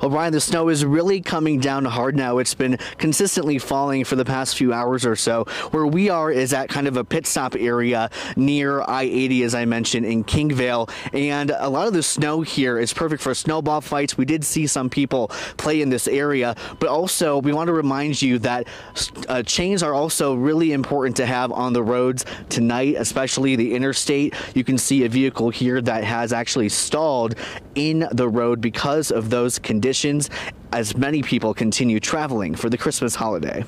Well, Brian, the snow is really coming down hard now. It's been consistently falling for the past few hours or so. Where we are is at kind of a pit stop area near I-80, as I mentioned, in Kingvale. And a lot of the snow here is perfect for snowball fights. We did see some people play in this area, but also we want to remind you that uh, chains are also really important to have on the roads tonight, especially the interstate. You can see a vehicle here that has actually stalled in the road because of those conditions as many people continue traveling for the Christmas holiday.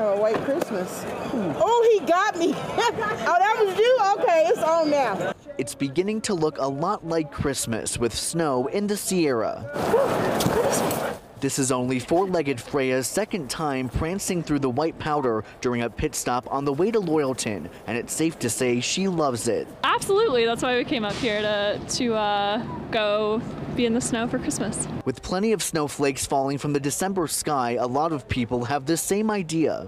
Oh, a white Christmas. Oh, he got me. oh, that was you? Okay, it's on now. It's beginning to look a lot like Christmas with snow in the Sierra. This is only four-legged Freya's second time prancing through the white powder during a pit stop on the way to Loyalton, and it's safe to say she loves it. Absolutely, that's why we came up here to to uh, go be in the snow for Christmas. With plenty of snowflakes falling from the December sky, a lot of people have the same idea.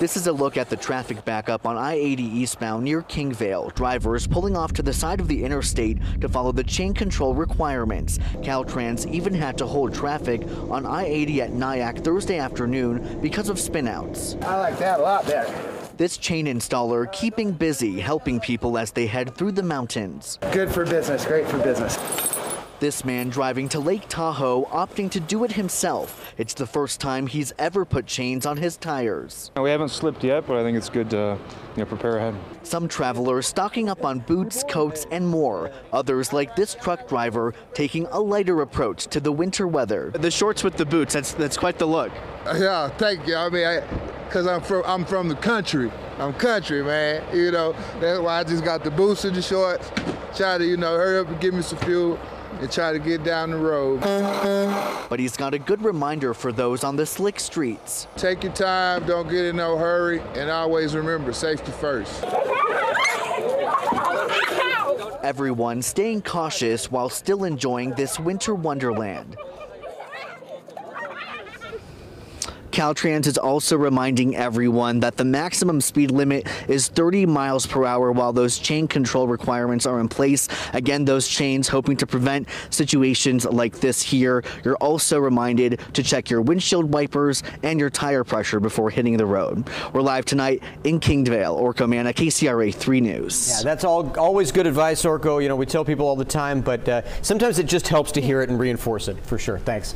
This is a look at the traffic backup on I-80 eastbound near Kingvale. Drivers pulling off to the side of the interstate to follow the chain control requirements. Caltrans even had to hold traffic on I-80 at Nyack Thursday afternoon because of spinouts. I like that a lot better. This chain installer keeping busy, helping people as they head through the mountains. Good for business, great for business. This man driving to Lake Tahoe, opting to do it himself. It's the first time he's ever put chains on his tires. We haven't slipped yet, but I think it's good to you know, prepare ahead. Some travelers stocking up on boots, coats, and more. Others, like this truck driver, taking a lighter approach to the winter weather. The shorts with the boots, that's, that's quite the look. Yeah, thank you. I mean, I, cause I'm from I'm from the country. I'm country, man. You know, that's why I just got the boots and the shorts. Try to, you know, hurry up and give me some fuel and try to get down the road. But he's got a good reminder for those on the slick streets. Take your time, don't get in no hurry, and always remember safety first. Everyone staying cautious while still enjoying this winter wonderland. Caltrans is also reminding everyone that the maximum speed limit is 30 miles per hour while those chain control requirements are in place. Again, those chains hoping to prevent situations like this here. You're also reminded to check your windshield wipers and your tire pressure before hitting the road. We're live tonight in Kingvale, Orko Manna, KCRA 3 News. Yeah, that's all always good advice, Orko. You know, we tell people all the time, but uh, sometimes it just helps to hear it and reinforce it for sure. Thanks.